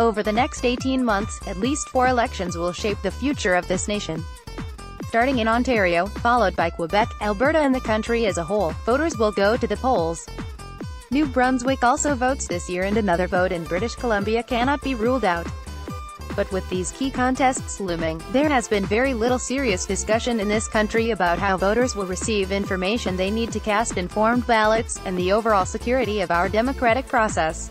Over the next 18 months, at least four elections will shape the future of this nation. Starting in Ontario, followed by Quebec, Alberta and the country as a whole, voters will go to the polls. New Brunswick also votes this year and another vote in British Columbia cannot be ruled out. But with these key contests looming, there has been very little serious discussion in this country about how voters will receive information they need to cast informed ballots, and the overall security of our democratic process.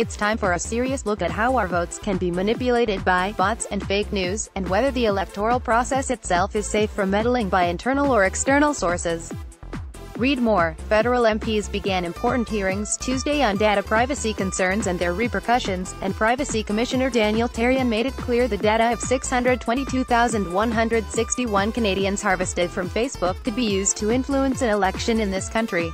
It's time for a serious look at how our votes can be manipulated by bots and fake news, and whether the electoral process itself is safe from meddling by internal or external sources. Read more. Federal MPs began important hearings Tuesday on data privacy concerns and their repercussions, and Privacy Commissioner Daniel Therrien made it clear the data of 622,161 Canadians harvested from Facebook could be used to influence an election in this country.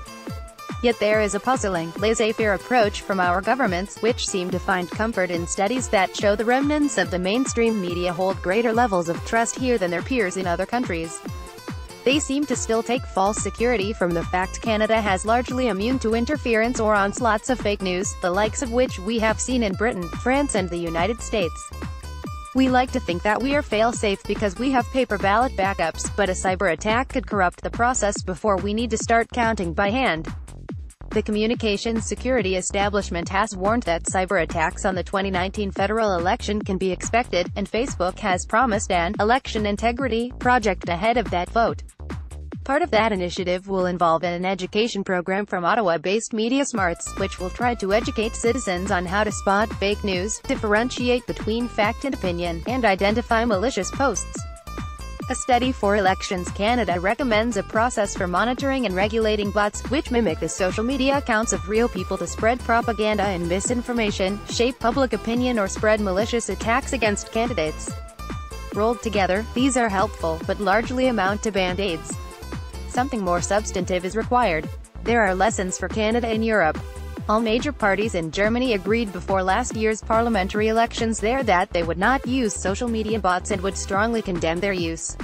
Yet there is a puzzling, laissez-faire approach from our governments, which seem to find comfort in studies that show the remnants of the mainstream media hold greater levels of trust here than their peers in other countries. They seem to still take false security from the fact Canada has largely immune to interference or onslaughts of fake news, the likes of which we have seen in Britain, France and the United States. We like to think that we are fail-safe because we have paper ballot backups, but a cyber attack could corrupt the process before we need to start counting by hand. The Communications Security Establishment has warned that cyber attacks on the 2019 federal election can be expected, and Facebook has promised an election integrity project ahead of that vote. Part of that initiative will involve an education program from Ottawa-based Media Smarts, which will try to educate citizens on how to spot fake news, differentiate between fact and opinion, and identify malicious posts. A study for Elections Canada recommends a process for monitoring and regulating bots, which mimic the social media accounts of real people to spread propaganda and misinformation, shape public opinion or spread malicious attacks against candidates. Rolled together, these are helpful, but largely amount to band-aids something more substantive is required. There are lessons for Canada and Europe. All major parties in Germany agreed before last year's parliamentary elections there that they would not use social media bots and would strongly condemn their use.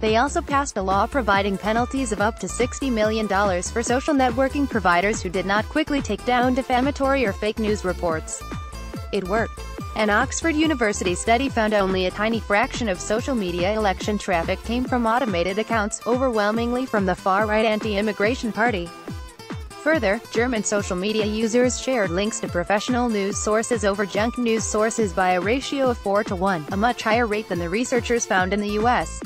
They also passed a law providing penalties of up to $60 million for social networking providers who did not quickly take down defamatory or fake news reports. It worked. An Oxford University study found only a tiny fraction of social media election traffic came from automated accounts, overwhelmingly from the far-right anti-immigration party. Further, German social media users shared links to professional news sources over junk news sources by a ratio of 4 to 1, a much higher rate than the researchers found in the US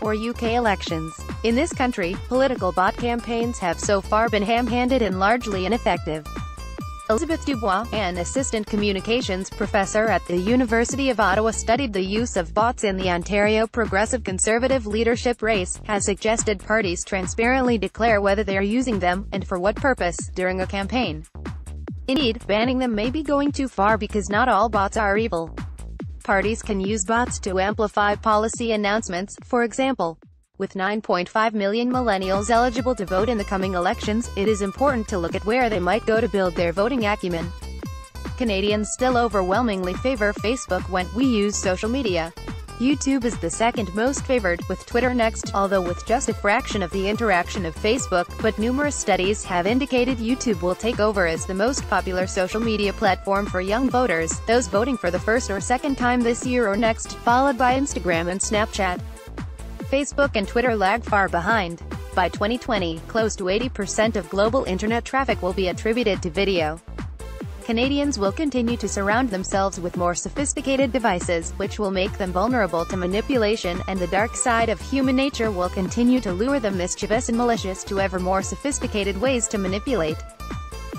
or UK elections. In this country, political bot campaigns have so far been ham-handed and largely ineffective. Elizabeth Dubois, an assistant communications professor at the University of Ottawa studied the use of bots in the Ontario Progressive Conservative leadership race, has suggested parties transparently declare whether they are using them, and for what purpose, during a campaign. Indeed, banning them may be going too far because not all bots are evil. Parties can use bots to amplify policy announcements, for example, with 9.5 million millennials eligible to vote in the coming elections, it is important to look at where they might go to build their voting acumen. Canadians still overwhelmingly favor Facebook when we use social media. YouTube is the second most favored, with Twitter next, although with just a fraction of the interaction of Facebook, but numerous studies have indicated YouTube will take over as the most popular social media platform for young voters, those voting for the first or second time this year or next, followed by Instagram and Snapchat. Facebook and Twitter lag far behind. By 2020, close to 80% of global internet traffic will be attributed to video. Canadians will continue to surround themselves with more sophisticated devices, which will make them vulnerable to manipulation, and the dark side of human nature will continue to lure them mischievous and malicious to ever more sophisticated ways to manipulate.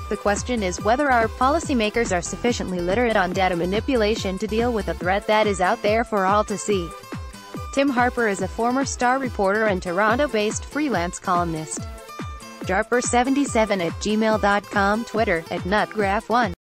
The question is whether our policymakers are sufficiently literate on data manipulation to deal with a threat that is out there for all to see. Tim Harper is a former Star reporter and Toronto-based freelance columnist. Jarper77 at gmail.com Twitter, at NutGraph1